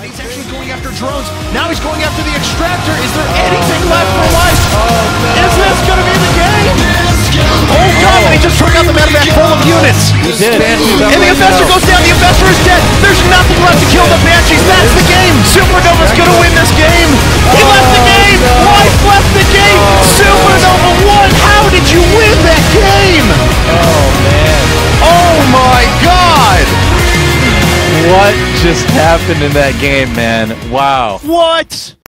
He's actually going after drones. Now he's going after the extractor. Is there anything left for life? Is this going to be the game? Oh god, and he just took out the medevac full of units. He did. And the infestor goes down. The infestor is dead. What just happened in that game, man? Wow. What?